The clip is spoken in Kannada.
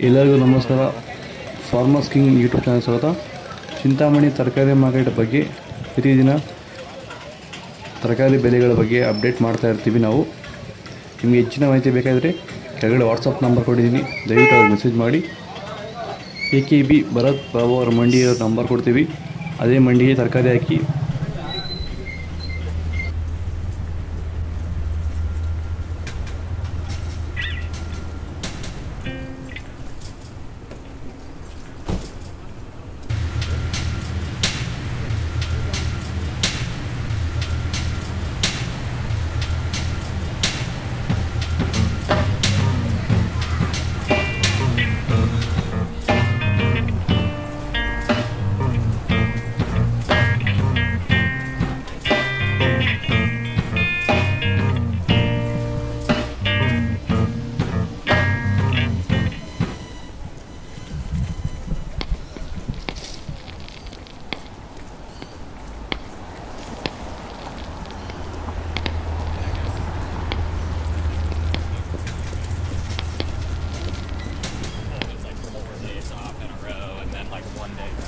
ಎಲ್ಲರಿಗೂ ನಮಸ್ಕಾರ. ಫಾರ್ಮರ್ಸ್ ಕಿಂಗ್ ಯೂಟ್ಯೂಬ್ ಚಾನಲ್ ಸ್ವಾಗತ. ಚಿಂತಾಮಣಿ ತರಕಾರಿ ಮಾರ್ಕೆಟ್ ಬಗ್ಗೆ ಪ್ರತಿದಿನ ತರಕಾರಿ ಬೆಲೆಗಳ ಬಗ್ಗೆ ಅಪ್ಡೇಟ್ ಮಾಡ್ತಾ ಇರ್ತೀವಿ ನಾವು. ನಿಮಗೆ ಹೆಚ್ಚಿನ ಮಾಹಿತಿ ಬೇಕಾದರೆ ಕೆಳಗಡೆ ವಾಟ್ಸಪ್ ನಂಬರ್ ಕೊಟ್ಟಿದ್ದೀನಿ. ದಯವಿಟ್ಟು ಅವ್ರಿಗೆ ಮೆಸೇಜ್ ಮಾಡಿ. A K B Bharath Babu ಅವ್ರ ಮಂಡಿಯವ್ರ ನಂಬರ್ ಕೊಡ್ತೀವಿ. ಅದೇ ಮಂಡಿಗೆ ತರಕಾರಿ ಹಾಕಿ one day.